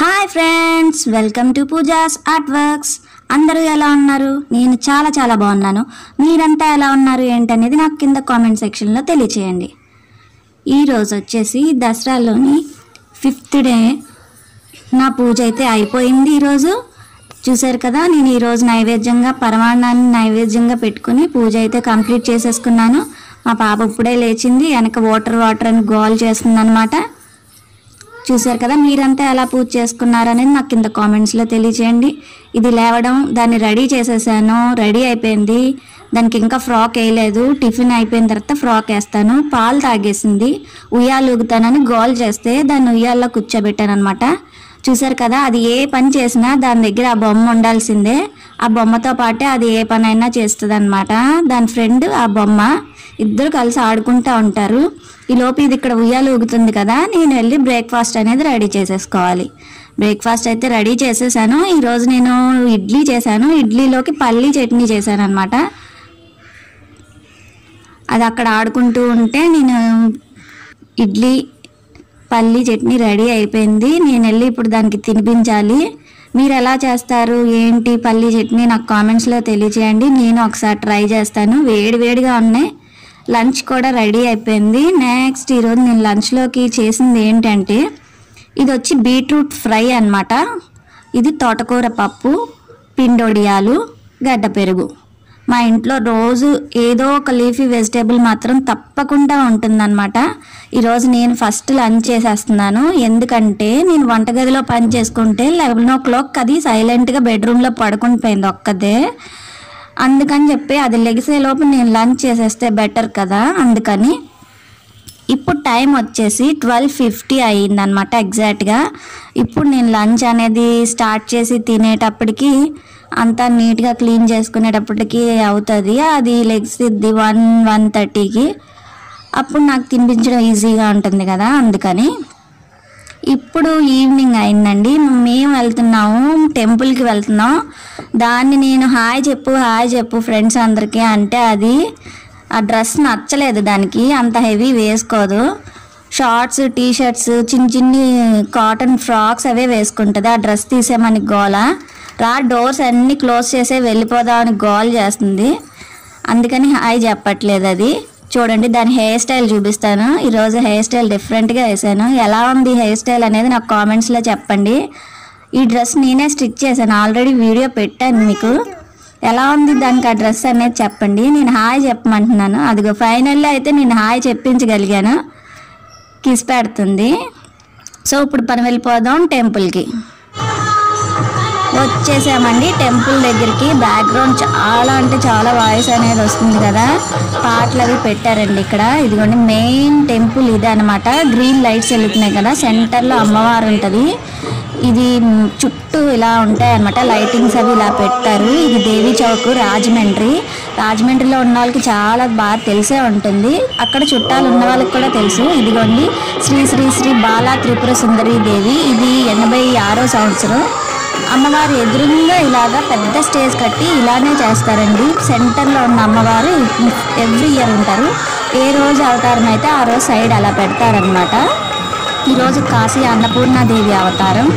Hi friends welcome to Pooja's art works అందరూ ఎలా ఉన్నారు? నేను చాలా చాలా బాగున్నాను. మీరంతా ఎలా ఉన్నారు ఏంటనేది నాకు కింద కామెంట్ సెక్షన్లో తెలియచేయండి. ఈరోజు వచ్చేసి దసరాలోని ఫిఫ్త్ డే నా పూజ అయితే అయిపోయింది ఈరోజు. చూశారు కదా నేను ఈరోజు నైవేద్యంగా పరమాన్నాన్ని నైవేద్యంగా పెట్టుకుని పూజ అయితే కంప్లీట్ చేసేసుకున్నాను. మా పాప ఇప్పుడే లేచింది వెనక వాటర్ వాటర్ అని గోల్ చేస్తుంది చూశారు కదా మీరంతా ఎలా పూజ చేసుకున్నారనేది నాకు కింద కామెంట్స్లో తెలియచేయండి. ఇది లేవడం దాన్ని రెడీ చేసేసాను రెడీ అయిపోయింది. దానికి ఇంకా ఫ్రాక్ వేయలేదు టిఫిన్ అయిపోయిన తర్వాత ఫ్రాక్ వేస్తాను. పాలు తాగేసింది ఉయ్యాలు ఊగుతానని గోల్ చేస్తే దాన్ని ఉయ్యాల్లో కూర్చోబెట్టాను అనమాట చూసారు కదా అది ఏ పని చేసినా దాని దగ్గర ఆ బొమ్మ ఉండాల్సిందే. ఆ బొమ్మతో పాటే అది ఏ పని అయినా చేస్తుంది అనమాట దాని ఫ్రెండ్ ఆ బొమ్మ ఇద్దరు కలిసి ఆడుకుంటూ ఉంటారు. ఈ లోపు ఇది ఇక్కడ ఉయ్యాలు ఊగుతుంది కదా నేను వెళ్ళి బ్రేక్ఫాస్ట్ అనేది రెడీ చేసేసుకోవాలి. బ్రేక్ఫాస్ట్ అయితే రెడీ చేసేసాను. ఈరోజు నేను ఇడ్లీ చేశాను. ఇడ్లీలోకి పల్లీ చట్నీ చేశాను అనమాట అది అక్కడ ఆడుకుంటూ ఉంటే నేను ఇడ్లీ పల్లీ చట్నీ రెడీ అయిపోయింది. నేను వెళ్ళి ఇప్పుడు దానికి తినిపించాలి. మీరు ఎలా చేస్తారు? ఏంటి పల్లీ చట్నీ? నాకు కామెంట్స్లో తెలియచేయండి. నేను ఒకసారి ట్రై చేస్తాను. వేడి వేడిగా ఉన్నాయి. లంచ్ కూడా రెడీ అయిపోయింది. నెక్స్ట్ ఈరోజు నేను లంచ్లోకి చేసింది ఏంటంటే ఇది వచ్చి బీట్రూట్ ఫ్రై అన్నమాట. ఇది తోటకూర పప్పు పిండొడియాలు గడ్డ పెరుగు. మా ఇంట్లో రోజు ఏదో ఒక లీఫీ వెజిటేబుల్ మాత్రం తప్పకుండా ఉంటుందన్నమాట. ఈరోజు నేను ఫస్ట్ లంచ్ చేసేస్తున్నాను. ఎందుకంటే నేను వంటగదిలో పని చేసుకుంటే లెవెన్ ఓ క్లాక్ అది సైలెంట్గా బెడ్రూమ్లో పడుకుని పోయింది ఒక్కదే అందుకని చెప్పి అది లెగిసే లోపు నేను లంచ్ చేసేస్తే బెటర్ కదా అందుకని. ఇప్పుడు టైం వచ్చేసి ట్వెల్వ్ ఫిఫ్టీ అయ్యిందనమాట ఎగ్జాక్ట్గా. ఇప్పుడు నేను లంచ్ అనేది స్టార్ట్ చేసి తినేటప్పటికి అంతా నీట్గా క్లీన్ చేసుకునేటప్పటికి అవుతుంది. అది లెగ్స్ది వన్ వన్ థర్టీకి. అప్పుడు నాకు తినిపించడం ఈజీగా ఉంటుంది కదా అందుకని. ఇప్పుడు ఈవినింగ్ అయిందండి. మేము వెళ్తున్నాము టెంపుల్కి వెళ్తున్నాం. దాన్ని నేను హాయ్ చెప్పు హాయ్ చెప్పు ఫ్రెండ్స్ అందరికీ అంటే అది ఆ డ్రెస్ నచ్చలేదు దానికి. అంత హెవీ వేసుకోదు. షార్ట్స్ టీ షర్ట్స్ చిన్న చిన్ని కాటన్ ఫ్రాక్స్ అవే వేసుకుంటుంది. ఆ డ్రెస్ తీసేమని గోల. రా డోర్స్ అన్నీ క్లోజ్ చేసే వెళ్ళిపోదామని గోల్ చేస్తుంది. అందుకని హాయ్ చెప్పట్లేదు అది. చూడండి దాని హెయిర్ స్టైల్ చూపిస్తాను. ఈరోజు హెయిర్ స్టైల్ డిఫరెంట్గా వేసాను. ఎలా ఉంది హెయిర్ స్టైల్ అనేది నాకు కామెంట్స్లో చెప్పండి. ఈ డ్రెస్ నేనే స్టిచ్ చేశాను. ఆల్రెడీ వీడియో పెట్టాను మీకు. ఎలా ఉంది దానికి ఆ డ్రెస్ అనేది చెప్పండి. నేను హాయ్ చెప్పమంటున్నాను. అదిగో ఫైనల్లో అయితే నేను హాయ్ చెప్పించగలిగాను. కిస్ పెడుతుంది. సో ఇప్పుడు పని వెళ్ళిపోదాం టెంపుల్కి వచ్చేసామండి. టెంపుల్ దగ్గరికి బ్యాక్గ్రౌండ్ చాలా అంటే చాలా వాయిస్ అనేది వస్తుంది కదా. పాటలు అవి పెట్టారండి ఇక్కడ. ఇదిగోండి మెయిన్ టెంపుల్ ఇదే అనమాట గ్రీన్ లైట్స్ వెళ్తున్నాయి కదా. సెంటర్లో అమ్మవారు ఉంటుంది. ఇది చుట్టూ ఇలా ఉంటాయి అనమాట లైటింగ్స్ అవి ఇలా పెట్టారు. ఇది దేవి చౌక్ రాజమండ్రి. రాజమండ్రిలో ఉన్న వాళ్ళకి చాలా బాగా తెలిసే ఉంటుంది. అక్కడ చుట్టాలు ఉన్న వాళ్ళకి కూడా తెలుసు. ఇదిగోండి శ్రీ శ్రీ శ్రీ బాలా త్రిపుర సుందరి దేవి. ఇది ఎనభై ఆరో సంవత్సరం. అమ్మవారు ఎదురుగా ఇలాగా పెద్ద స్టేజ్ కట్టి ఇలానే చేస్తారండి. సెంటర్లో ఉన్న అమ్మవారు ఎవ్రీ ఇయర్ ఉంటారు. ఏ రోజు అవతారం అయితే ఆ రోజు సైడ్ అలా పెడతారనమాట ఈరోజు కాశీ అన్నపూర్ణాదేవి అవతారం.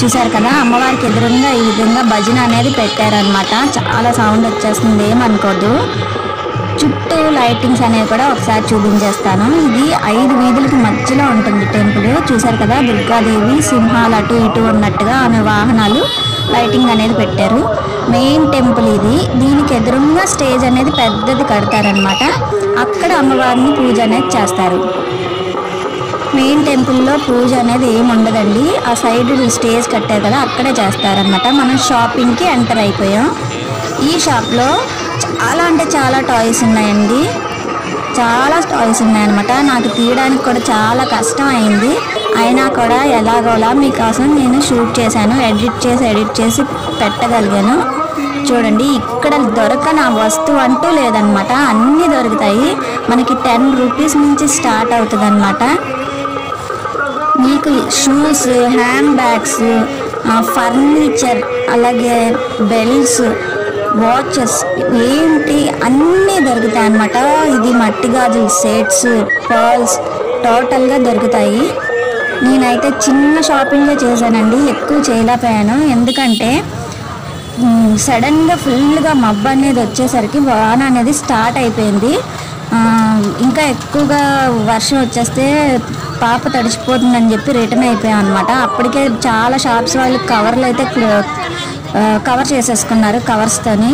చూశారు కదా అమ్మవారికి ఎదురుగా ఈ విధంగా భజన అనేది పెట్టారనమాట చాలా సౌండ్ వచ్చేస్తుంది ఏమనుకోదు చుట్టూ లైటింగ్స్ అనేవి కూడా ఒకసారి చూపించేస్తాను. ఇది ఐదు వీధులకి మధ్యలో ఉంటుంది టెంపుల్. చూశారు కదా దుర్గాదేవి సింహాలు అటు ఇటు ఉన్నట్టుగా ఆమె వాహనాలు లైటింగ్ అనేది పెట్టారు. మెయిన్ టెంపుల్ ఇది. దీనికి ఎదురుగా స్టేజ్ అనేది పెద్దది కడతారనమాట అక్కడ అమ్మవారిని పూజ అనేది చేస్తారు. మెయిన్ టెంపుల్లో పూజ అనేది ఏమి ఉండదండి. ఆ సైడ్ స్టేజ్ కట్టారు కదా అక్కడే చేస్తారనమాట మనం షాపింగ్కి ఎంటర్ అయిపోయాం. ఈ షాప్లో చాలా అంటే చాలా టాయ్స్ ఉన్నాయండి. చాలా టాయ్స్ ఉన్నాయన్నమాట. నాకు తీయడానికి కూడా చాలా కష్టం అయింది అయినా కూడా ఎలాగోలా మీకోసం నేను షూట్ చేశాను. ఎడిట్ చేసి ఎడిట్ చేసి పెట్టగలిగాను. చూడండి ఇక్కడ దొరకని ఆ వస్తువు అంటూ లేదనమాట అన్నీ దొరుకుతాయి. మనకి టెన్ రూపీస్ నుంచి స్టార్ట్ అవుతుంది మీకు షూస్ హ్యాండ్ బ్యాగ్స్ ఫర్నిచర్ అలాగే బెల్ట్స్ వాచెస్ ఏంటి? అన్నీ దొరుకుతాయి అన్నమాట. ఇది మట్టి గాజులు సెట్స్ పర్ల్స్ టోటల్గా దొరుకుతాయి. నేనైతే చిన్న షాపింగే చేశానండి. ఎక్కువ చేయలేకపోయాను. ఎందుకంటే సడన్గా ఫుల్గా మబ్బు అనేది వచ్చేసరికి వాన అనేది స్టార్ట్ అయిపోయింది. ఇంకా ఎక్కువగా వర్షం వచ్చేస్తే పాప తడిచిపోతుందని చెప్పి రిటర్న్ అయిపోయాం అనమాట అప్పటికే చాలా షాప్స్ వాళ్ళు కవర్లు అయితే క్లో- కవర్ చేసేసుకున్నారు కవర్స్తోని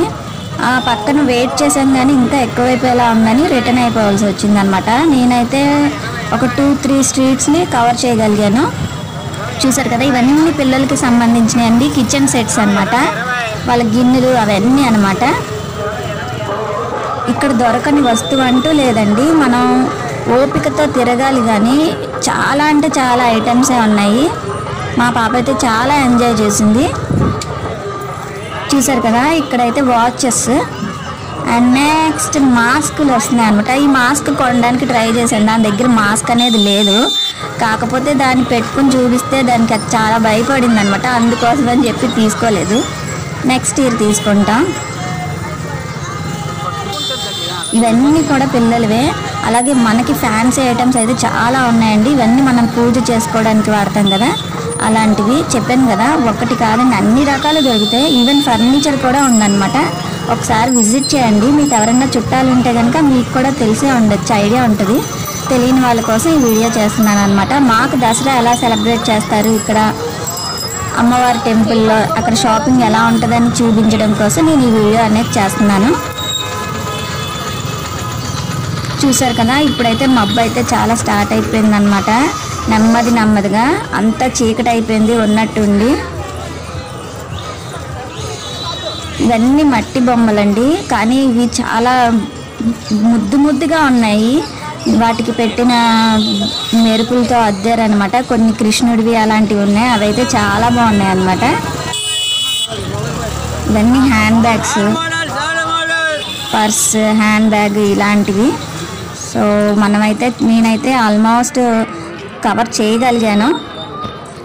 ఆ పక్కన వెయిట్ చేసాం కానీ ఇంకా ఎక్కువైపోయేలా ఉందని రిటర్న్ అయిపోవాల్సి వచ్చింది అనమాట నేనైతే ఒక టూ త్రీ స్ట్రీట్స్ని కవర్ చేయగలిగాను. చూసారు కదా ఇవన్నీ పిల్లలకి సంబంధించినవి అండి కిచెన్ సెట్స్ అన్నమాట. వాళ్ళ గిన్నెలు అవన్నీ అనమాట ఇక్కడ దొరకని వస్తువు అంటూ లేదండి. మనం ఓపికతో తిరగాలి కానీ చాలా అంటే చాలా ఐటమ్సే ఉన్నాయి. మా పాప అయితే చాలా ఎంజాయ్ చేసింది. చూసారు కదా ఇక్కడైతే వాచెస్. అండ్ నెక్స్ట్ మాస్కులు వస్తున్నాయి అనమాట ఈ మాస్క్ కొనడానికి ట్రై చేశాను. దాని దగ్గర మాస్క్ అనేది లేదు. కాకపోతే దాన్ని పెట్టుకుని చూపిస్తే దానికి అది చాలా భయపడింది అనమాట అందుకోసం అని చెప్పి తీసుకోలేదు. నెక్స్ట్ ఇయర్ తీసుకుంటాం. ఇవన్నీ కూడా పిల్లలవే. అలాగే మనకి ఫ్యాన్సీ ఐటమ్స్ అయితే చాలా ఉన్నాయండి. ఇవన్నీ మనం పూజ చేసుకోవడానికి వాడతాం కదా. అలాంటివి చెప్పాను కదా. ఒక్కటి కాదండి అన్ని రకాలు దొరుకుతాయి. ఈవెన్ ఫర్నిచర్ కూడా ఉందన్నమాట. ఒకసారి విజిట్ చేయండి. మీకు ఎవరైనా చుట్టాలు ఉంటే కనుక మీకు కూడా తెలిసే ఉండొచ్చు ఐడియా ఉంటుంది. తెలియని వాళ్ళ కోసం ఈ వీడియో చేస్తున్నాను అనమాట మాకు దసరా ఎలా సెలబ్రేట్ చేస్తారు? ఇక్కడ అమ్మవారి టెంపుల్లో అక్కడ షాపింగ్ ఎలా ఉంటుందని చూపించడం కోసం నేను ఈ వీడియో అనేది చేస్తున్నాను. చూసారు కదా ఇప్పుడైతే మబ్బు అయితే చాలా స్టార్ట్ అయిపోయింది అనమాట నెమ్మది నెమ్మదిగా అంతా చీకటి అయిపోయింది ఉన్నట్టుండి ఇవన్నీ మట్టి బొమ్మలండి. కానీ ఇవి చాలా ముద్దు ముద్దుగా ఉన్నాయి. వాటికి పెట్టిన మెరుపులతో అద్దారనమాట కొన్ని కృష్ణుడివి అలాంటివి ఉన్నాయి. అవైతే చాలా బాగున్నాయి అన్నమాట. ఇవన్నీ hand bags purse hand bag ఇలాంటివి. సో మనమైతే నేనైతే ఆల్మోస్ట్ కవర్ చేయగలిగాను.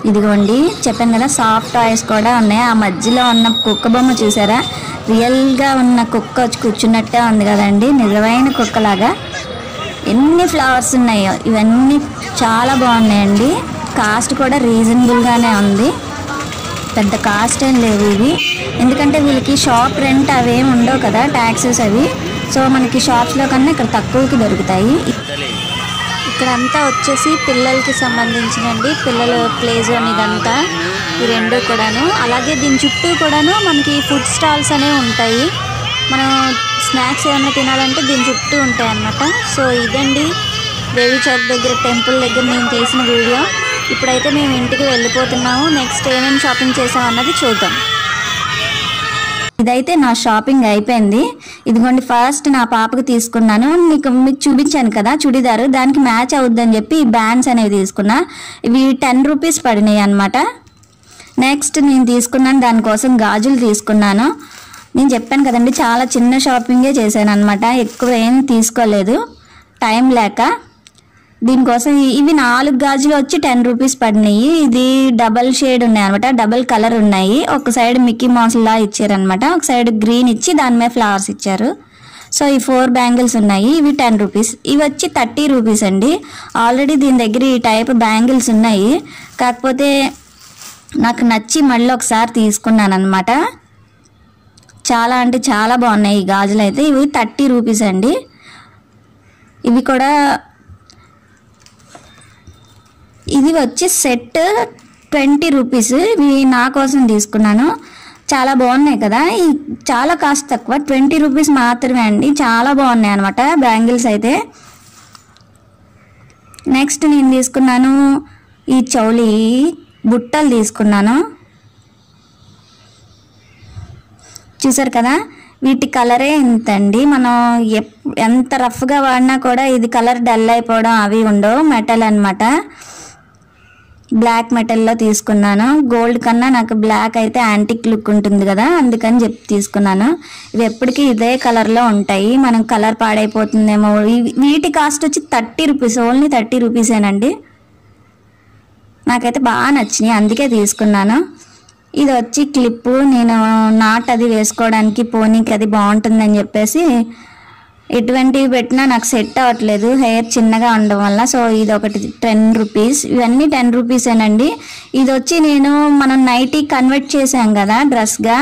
ఇదిగోండి చెప్పాను కదా సాఫ్ట్ టాయ్స్ కూడా ఉన్నాయి. ఆ మధ్యలో ఉన్న కుక్క బొమ్మ చూసారా? రియల్గా ఉన్న కుక్క వచ్చి కూర్చున్నట్టే ఉంది కదండి నిజమైన కుక్కలాగా. ఎన్ని ఫ్లవర్స్ ఉన్నాయో ఇవన్నీ చాలా బాగున్నాయండి. కాస్ట్ కూడా రీజనబుల్గానే ఉంది. పెద్ద కాస్ట్ ఏం లేవు ఇవి. ఎందుకంటే వీళ్ళకి షాప్ రెంట్ అవేం ఉండవు కదా ట్యాక్సెస్ అవి. సో మనకి షాప్స్లో కన్నా ఇక్కడ తక్కువకి దొరుకుతాయి. ఇక్కడంతా వచ్చేసి పిల్లలకి సంబంధించినండి. పిల్లల ప్లే జోన్ ఇదంతా. ఈ రెండు కూడాను. అలాగే దీని చుట్టూ కూడాను మనకి ఫుడ్ స్టాల్స్ అనేవి ఉంటాయి. మనం స్నాక్స్ ఏమైనా తినాలంటే దీని చుట్టూ ఉంటాయి అన్నమాట సో ఇదండి దేవి చౌక్ దగ్గర టెంపుల్ దగ్గర నేను తీసిన వీడియో. ఇప్పుడైతే మేము ఇంటికి వెళ్ళిపోతున్నాము. నెక్స్ట్ ఏమేమి షాపింగ్ చేసామన్నది చూద్దాం. ఇదైతే నా షాపింగ్ అయిపోయింది. ఇదిగోండి ఫస్ట్ నా పాపకి తీసుకున్నాను. మీకు మీకు చూపించాను కదా చుడిదారు. దానికి మ్యాచ్ అవుద్దని చెప్పి బ్యాండ్స్ అనేవి తీసుకున్నా. ఇవి టెన్ రూపీస్ పడినాయి అనమాట నెక్స్ట్ నేను తీసుకున్నాను దానికోసం గాజులు తీసుకున్నాను. నేను చెప్పాను కదండి చాలా చిన్న షాపింగే చేశాను అనమాట ఎక్కువ ఏం తీసుకోలేదు. టైం లేక. దీనికోసం ఇవి నాలుగు గాజులు వచ్చి టెన్ రూపీస్ పడినాయి. ఇది డబల్ షేడ్ ఉన్నాయి అనమాట డబల్ కలర్ ఉన్నాయి. ఒక సైడ్ మిక్కీ మౌస్లా ఇచ్చారనమాట ఒక సైడ్ గ్రీన్ ఇచ్చి దాని మీద ఫ్లవర్స్ ఇచ్చారు. సో ఈ ఫోర్ బ్యాంగిల్స్ ఉన్నాయి. ఇవి టెన్ రూపీస్. ఇవి వచ్చి థర్టీ రూపీస్ అండి. ఆల్రెడీ దీని దగ్గర ఈ టైప్ బ్యాంగిల్స్ ఉన్నాయి. కాకపోతే నాకు నచ్చి మళ్ళీ ఒకసారి తీసుకున్నాను అనమాట చాలా అంటే చాలా బాగున్నాయి ఈ గాజులు అయితే ఇవి థర్టీ రూపీస్ అండి. ఇవి కూడా ఇది వచ్చి సెట్ ట్వంటీ రూపీస్. ఇవి నా కోసం తీసుకున్నాను. చాలా బాగున్నాయి కదా. ఈ చాలా కాస్ట్ తక్కువ. ట్వంటీ రూపీస్ మాత్రమే అండి. చాలా బాగున్నాయి అనమాట బ్యాంగిల్స్ అయితే. నెక్స్ట్ నేను తీసుకున్నాను ఈ చౌలి బుట్టలు తీసుకున్నాను. చూసారు కదా? వీటి కలరే ఇంత అండి మనం ఎంత రఫ్గా వాడినా కూడా ఇది కలర్ డల్ అయిపోవడం అవి ఉండవు. మెటల్ అన్నమాట. బ్లాక్ మెటల్లో తీసుకున్నాను. గోల్డ్ కన్నా నాకు బ్లాక్ అయితే యాంటిక్ లుక్ ఉంటుంది కదా అందుకని చెప్పి తీసుకున్నాను. ఇవి ఎప్పటికీ ఇదే కలర్లో ఉంటాయి. మనం కలర్ పాడైపోతుందేమో. ఇవి- వీటి కాస్ట్ వచ్చి థర్టీ రూపీస్ ఓన్లీ థర్టీ రూపీసేనండి నాకైతే బాగా నచ్చినాయి అందుకే తీసుకున్నాను. ఇది వచ్చి క్లిప్పు నేను నాట్ అది వేసుకోవడానికి పోనీకి అది బాగుంటుందని చెప్పేసి ఎటువంటివి పెట్టినా నాకు సెట్ అవ్వట్లేదు. హెయిర్ చిన్నగా ఉండడం వల్ల. సో ఇది ఒకటి టెన్ రూపీస్. ఇవన్నీ టెన్ రూపీసేనండి ఇది వచ్చి నేను మనం నైటీ కన్వర్ట్ చేసాం కదా డ్రెస్గా.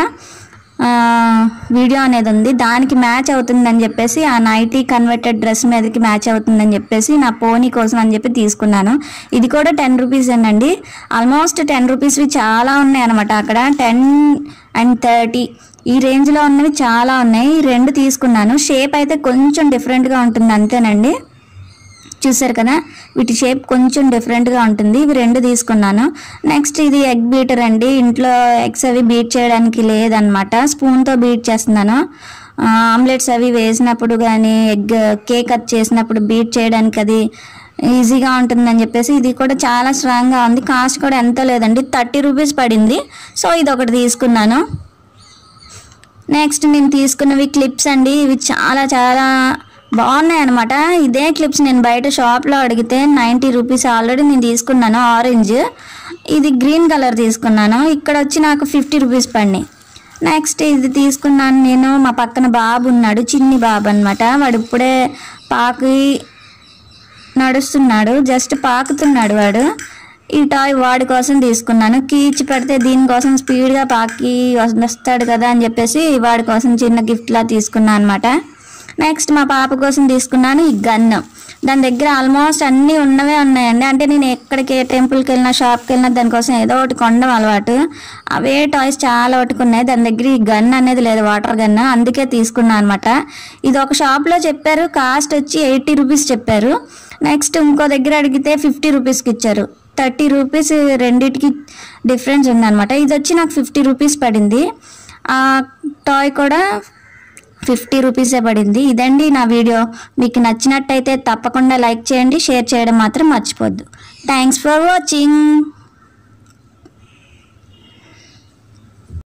వీడియో అనేది ఉంది. దానికి మ్యాచ్ అవుతుందని చెప్పేసి ఆ నైటీ కన్వర్టెడ్ డ్రెస్ మీదకి మ్యాచ్ అవుతుందని చెప్పేసి నా పోనీ కోసం అని చెప్పి తీసుకున్నాను. ఇది కూడా టెన్ రూపీస్ అండి ఆల్మోస్ట్ టెన్ రూపీస్వి చాలా ఉన్నాయి అనమాట అక్కడ. Ten and thirty. ఈ రేంజ్లో ఉన్నవి చాలా ఉన్నాయి. రెండు తీసుకున్నాను. షేప్ అయితే కొంచెం డిఫరెంట్గా ఉంటుంది అంతేనండి. చూసారు కదా? వీటి షేప్ కొంచెం డిఫరెంట్గా ఉంటుంది. ఇవి రెండు తీసుకున్నాను. నెక్స్ట్ ఇది ఎగ్ బీటర్ అండి. ఇంట్లో ఎగ్స్ అవి బీట్ చేయడానికి లేదనమాట స్పూన్తో బీట్ చేస్తున్నాను. ఆమ్లెట్స్ అవి వేసినప్పుడు కానీ ఎగ్ కేక్ కట్ చేసినప్పుడు బీట్ చేయడానికి అది ఈజీగా ఉంటుందని చెప్పేసి ఇది కూడా చాలా స్ట్రాంగ్గా ఉంది. కాస్ట్ కూడా ఎంతో లేదండి. థర్టీ రూపీస్ పడింది. సో ఇది ఒకటి తీసుకున్నాను. నెక్స్ట్ నేను తీసుకున్నవి క్లిప్స్ అండి. ఇవి చాలా చాలా బాగున్నాయి అనమాట ఇదే క్లిప్స్ నేను బయట షాప్లో అడిగితే నైంటీ రూపీస్ ఆల్రెడీ నేను తీసుకున్నాను ఆరెంజ్ ఇది గ్రీన్ కలర్ తీసుకున్నాను. ఇక్కడ వచ్చి నాకు ఫిఫ్టీ రూపీస్ పడినాయి. నెక్స్ట్ ఇది తీసుకున్నాను నేను. మా పక్కన బాబు ఉన్నాడు చిన్ని బాబు అనమాట వాడు ఇప్పుడే పాకి నడుస్తున్నాడు. జస్ట్ పాకుతున్నాడు వాడు. ఈ టాయ్ వాడి కోసం తీసుకున్నాను. కీచి పెడితే దీనికోసం స్పీడ్గా పాకి వస్తాడు కదా అని చెప్పేసి వాడి కోసం చిన్న గిఫ్ట్లా తీసుకున్నాను అనమాట నెక్స్ట్ మా పాప కోసం తీసుకున్నాను ఈ గన్ను దాని దగ్గర ఆల్మోస్ట్ అన్నీ ఉన్నవే ఉన్నాయండి. అంటే నేను ఎక్కడికి ఏ టెంపుల్కి వెళ్ళినా షాప్కి వెళ్ళినా దానికోసం ఏదో ఒకటి కొనడం అలవాటు. అవే టాయ్స్ చాలా ఒకటి ఉన్నాయి. దాని దగ్గర ఈ గన్ అనేది లేదు వాటర్ గన్. అందుకే తీసుకున్నాను అనమాట ఇది ఒక షాప్లో చెప్పారు. కాస్ట్ వచ్చి ఎయిటీ రూపీస్ చెప్పారు. నెక్స్ట్ ఇంకో దగ్గర అడిగితే ఫిఫ్టీ రూపీస్కి ఇచ్చారు. థర్టీ రూపీస్ రెండింటికి డిఫరెన్స్ ఉందన్నమాట. ఇది వచ్చి నాకు ఫిఫ్టీ రూపీస్ పడింది. ఆ టాయ్ కూడా ఫిఫ్టీ రూపీసే పడింది. ఇదండి నా వీడియో. మీకు నచ్చినట్టయితే తప్పకుండా లైక్ చేయండి షేర్ చేయడం మాత్రం మర్చిపోద్దు థ్యాంక్స్ ఫర్ వాచింగ్.